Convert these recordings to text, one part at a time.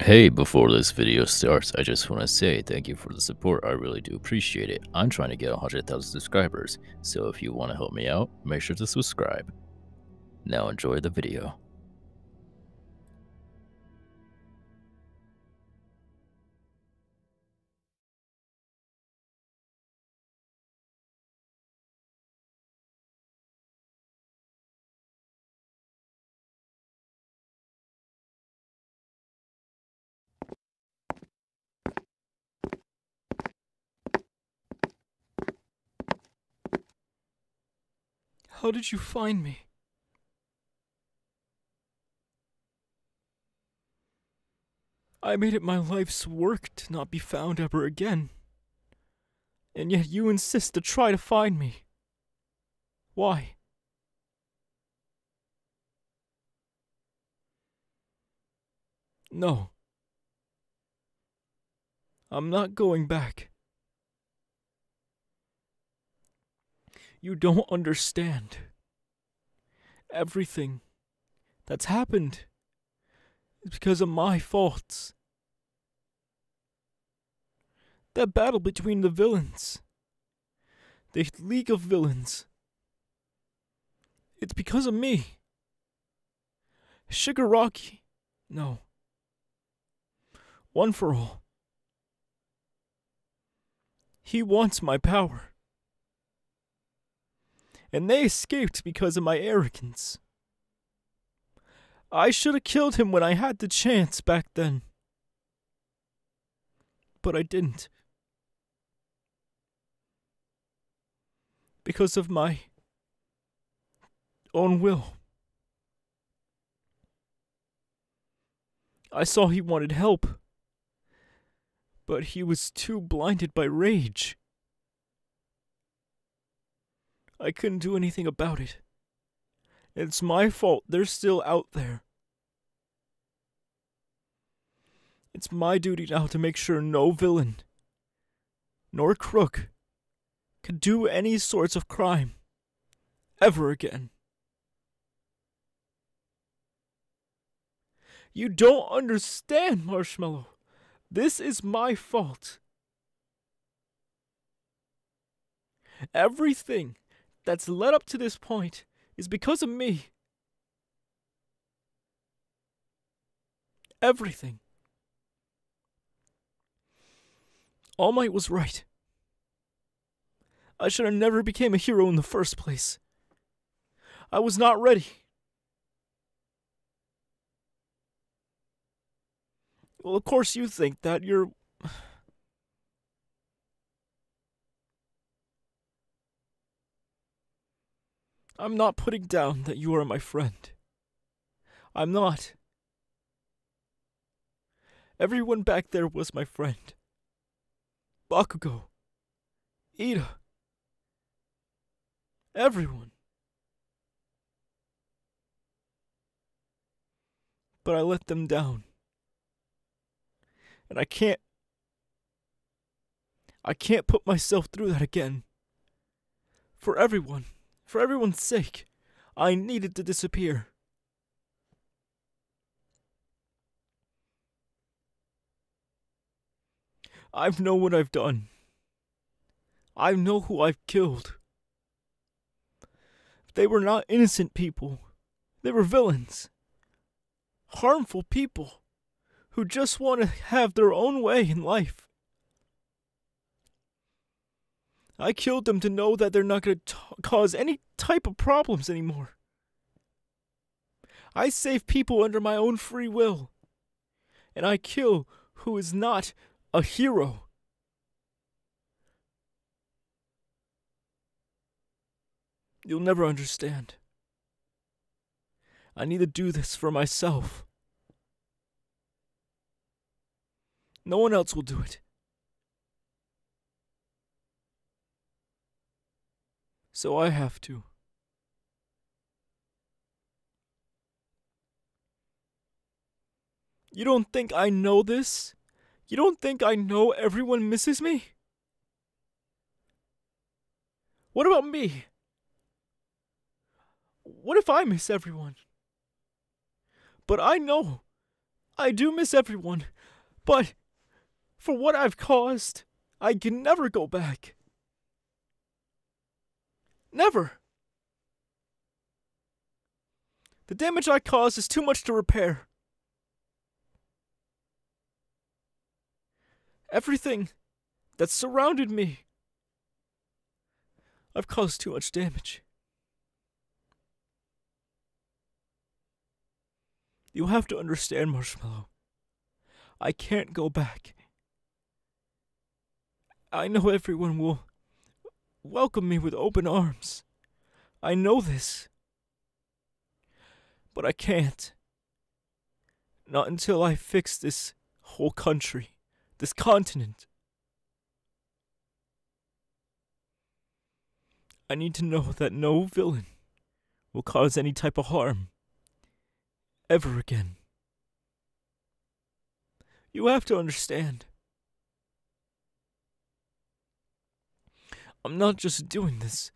Hey, before this video starts, I just want to say thank you for the support. I really do appreciate it. I'm trying to get 100,000 subscribers, so if you want to help me out, make sure to subscribe. Now enjoy the video. How did you find me? I made it my life's work to not be found ever again. And yet you insist to try to find me. Why? No. I'm not going back. You don't understand. Everything that's happened is because of my faults. That battle between the villains, the League of Villains, it's because of me. Shigaraki, no. One for all. He wants my power and they escaped because of my arrogance. I should have killed him when I had the chance back then. But I didn't. Because of my own will. I saw he wanted help, but he was too blinded by rage. I couldn't do anything about it. It's my fault they're still out there. It's my duty now to make sure no villain, nor crook, can do any sorts of crime ever again. You don't understand, Marshmallow. This is my fault. Everything that's led up to this point is because of me. Everything. All Might was right. I should have never became a hero in the first place. I was not ready. Well, of course you think that you're I'm not putting down that you are my friend. I'm not. Everyone back there was my friend. Bakugo. Ida. Everyone. But I let them down. And I can't. I can't put myself through that again. For everyone. For everyone's sake, I needed to disappear. I know what I've done. I know who I've killed. They were not innocent people. They were villains. Harmful people who just want to have their own way in life. I killed them to know that they're not going to cause any type of problems anymore. I save people under my own free will. And I kill who is not a hero. You'll never understand. I need to do this for myself. No one else will do it. So I have to. You don't think I know this? You don't think I know everyone misses me? What about me? What if I miss everyone? But I know I do miss everyone, but for what I've caused, I can never go back. Never. The damage I caused is too much to repair. Everything that surrounded me. I've caused too much damage. You have to understand, Marshmallow. I can't go back. I know everyone will welcome me with open arms. I know this. But I can't. Not until I fix this whole country, this continent. I need to know that no villain will cause any type of harm ever again. You have to understand. I'm not just doing this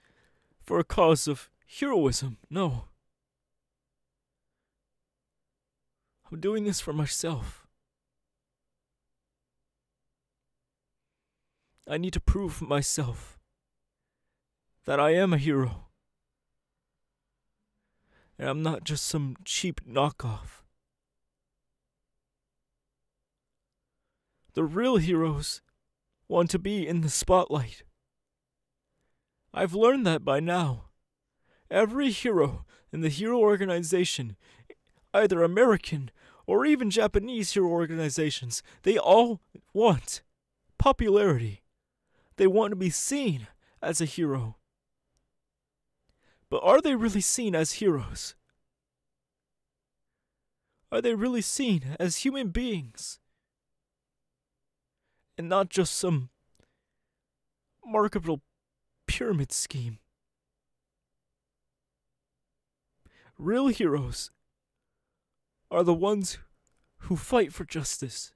for a cause of heroism, no. I'm doing this for myself. I need to prove myself that I am a hero. And I'm not just some cheap knockoff. The real heroes want to be in the spotlight. I've learned that by now. Every hero in the hero organization, either American or even Japanese hero organizations, they all want popularity. They want to be seen as a hero. But are they really seen as heroes? Are they really seen as human beings? And not just some marketable pyramid scheme. Real heroes are the ones who fight for justice,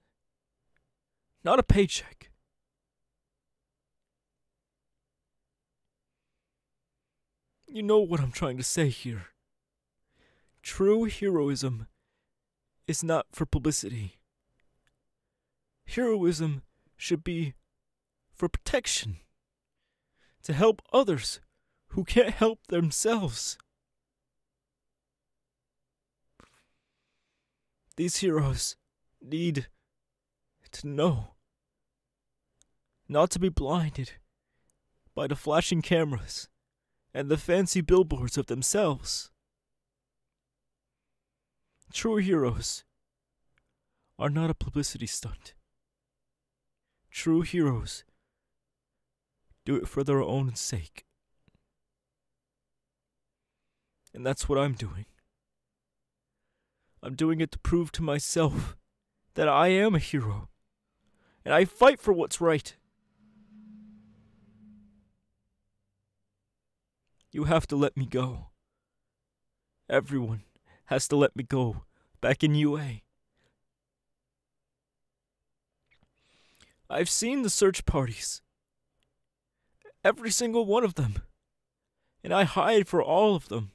not a paycheck. You know what I'm trying to say here. True heroism is not for publicity. Heroism should be for protection, to help others who can't help themselves. These heroes need to know, not to be blinded by the flashing cameras and the fancy billboards of themselves. True heroes are not a publicity stunt. True heroes do it for their own sake. And that's what I'm doing. I'm doing it to prove to myself that I am a hero. And I fight for what's right. You have to let me go. Everyone has to let me go back in UA. I've seen the search parties. Every single one of them. And I hide for all of them.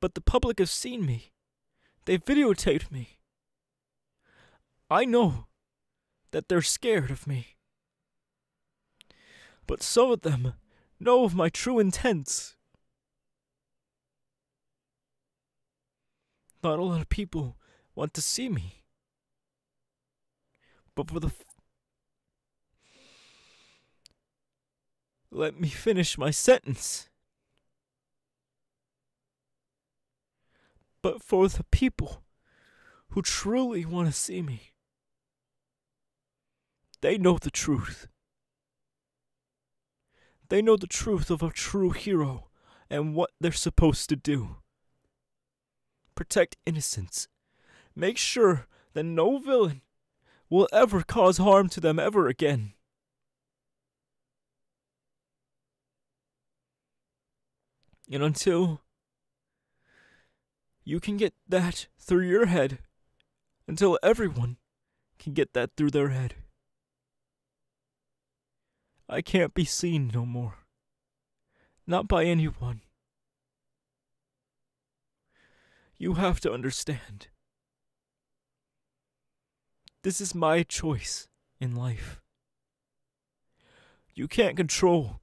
But the public have seen me. They videotaped me. I know that they're scared of me but some of them know of my true intents. Not a lot of people want to see me. But for the. Let me finish my sentence. But for the people who truly want to see me, they know the truth. They know the truth of a true hero and what they're supposed to do. Protect innocents. Make sure that no villain will ever cause harm to them ever again. And until you can get that through your head, until everyone can get that through their head. I can't be seen no more. Not by anyone. You have to understand. This is my choice in life. You can't control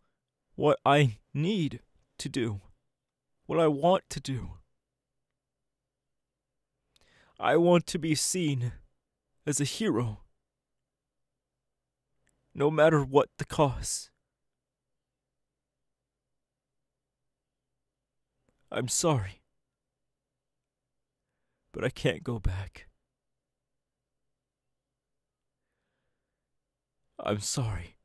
what I need to do, what I want to do. I want to be seen as a hero, no matter what the cost. I'm sorry, but I can't go back. I'm sorry.